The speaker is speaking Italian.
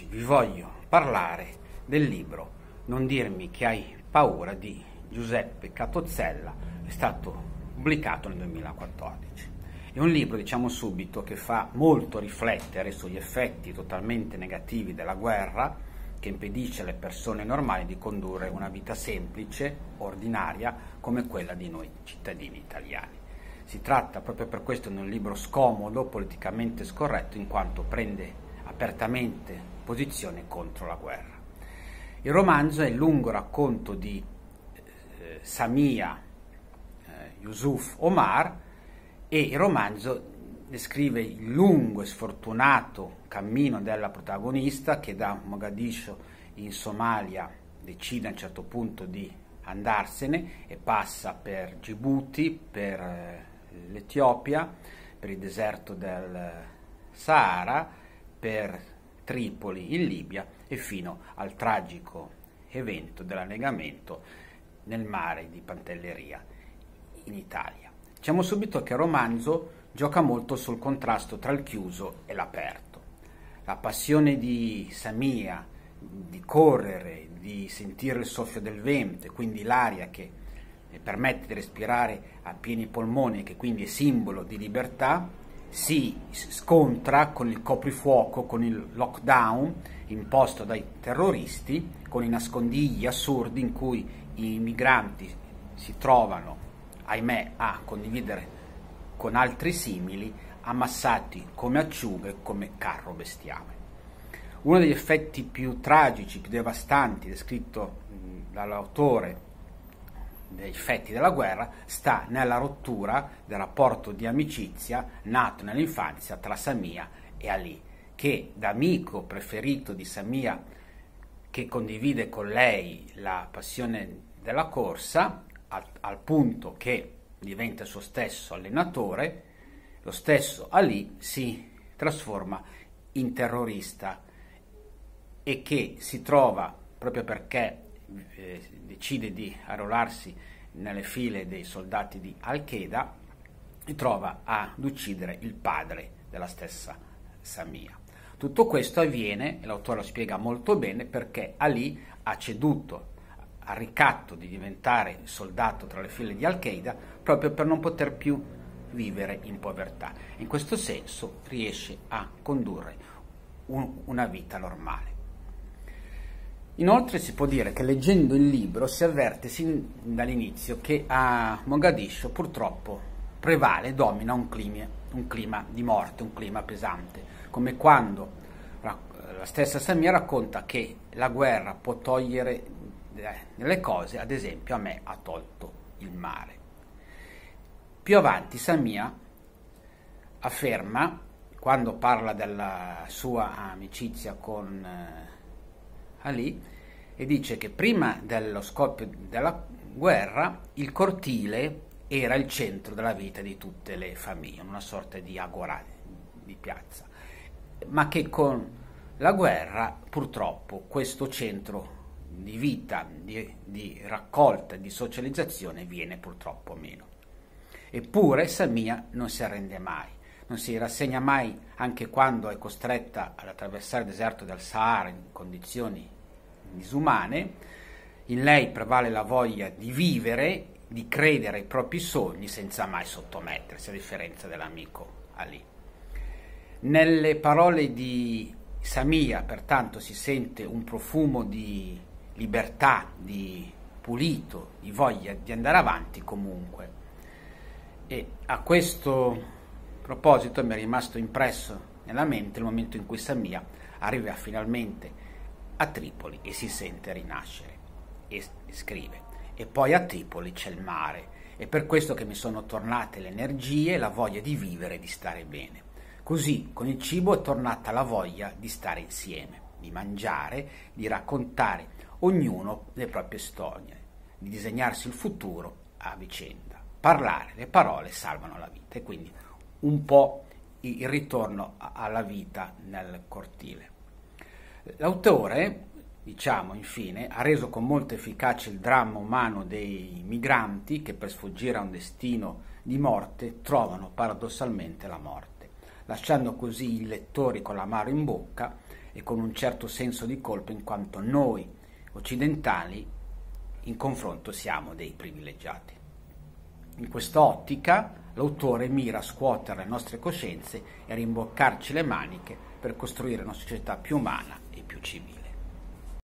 oggi vi voglio parlare del libro Non dirmi che hai paura di Giuseppe Catozzella, è stato pubblicato nel 2014. È un libro, diciamo subito, che fa molto riflettere sugli effetti totalmente negativi della guerra che impedisce alle persone normali di condurre una vita semplice, ordinaria, come quella di noi cittadini italiani. Si tratta proprio per questo di un libro scomodo, politicamente scorretto, in quanto prende apertamente posizione contro la guerra. Il romanzo è il lungo racconto di eh, Samia eh, Yusuf Omar e il romanzo descrive il lungo e sfortunato cammino della protagonista che da Mogadiscio in Somalia decide a un certo punto di andarsene e passa per Djibouti, per eh, l'Etiopia, per il deserto del Sahara, per Tripoli in Libia e fino al tragico evento dell'annegamento nel mare di Pantelleria in Italia. Diciamo subito che il romanzo gioca molto sul contrasto tra il chiuso e l'aperto. La passione di Samia di correre, di sentire il soffio del vento, quindi l'aria che permette di respirare a pieni polmoni, che quindi è simbolo di libertà, si scontra con il coprifuoco, con il lockdown imposto dai terroristi, con i nascondigli assurdi in cui i migranti si trovano, ahimè, a condividere con altri simili, ammassati come acciughe, come carro bestiame. Uno degli effetti più tragici, più devastanti, descritto dall'autore degli effetti della guerra sta nella rottura del rapporto di amicizia nato nell'infanzia tra Samia e Ali, che da amico preferito di Samia, che condivide con lei la passione della corsa, al, al punto che diventa il suo stesso allenatore, lo stesso Ali si trasforma in terrorista e che si trova proprio perché eh, decide di arruolarsi nelle file dei soldati di Al-Qaeda e trova ad uccidere il padre della stessa Samia. Tutto questo avviene, e l'autore lo spiega molto bene, perché Ali ha ceduto al ricatto di diventare soldato tra le file di Al-Qaeda proprio per non poter più vivere in povertà. In questo senso riesce a condurre un, una vita normale. Inoltre si può dire che leggendo il libro si avverte sin dall'inizio che a Mogadiscio purtroppo prevale, domina un clima, un clima di morte, un clima pesante, come quando la stessa Samia racconta che la guerra può togliere delle cose, ad esempio a me ha tolto il mare. Più avanti Samia afferma, quando parla della sua amicizia con eh, Ali e dice che prima dello scoppio della guerra il cortile era il centro della vita di tutte le famiglie, una sorta di agora di piazza, ma che con la guerra purtroppo questo centro di vita, di, di raccolta, di socializzazione viene purtroppo meno. Eppure Samia non si arrende mai, non si rassegna mai anche quando è costretta ad attraversare il deserto del Sahara in condizioni disumane, in lei prevale la voglia di vivere, di credere ai propri sogni senza mai sottomettersi, a differenza dell'amico Ali. Nelle parole di Samia, pertanto, si sente un profumo di libertà, di pulito, di voglia di andare avanti comunque. E a questo proposito mi è rimasto impresso nella mente il momento in cui Samia arriva finalmente a Tripoli e si sente rinascere. E scrive, e poi a Tripoli c'è il mare, è per questo che mi sono tornate le energie la voglia di vivere e di stare bene. Così con il cibo è tornata la voglia di stare insieme, di mangiare, di raccontare ognuno le proprie storie, di disegnarsi il futuro a vicenda. Parlare, le parole salvano la vita e quindi un po' il ritorno alla vita nel cortile. L'autore, diciamo infine, ha reso con molta efficacia il dramma umano dei migranti che per sfuggire a un destino di morte trovano paradossalmente la morte, lasciando così i lettori con l'amaro in bocca e con un certo senso di colpa in quanto noi occidentali in confronto siamo dei privilegiati. In quest'ottica l'autore mira a scuotere le nostre coscienze e a rimboccarci le maniche per costruire una società più umana e più civile.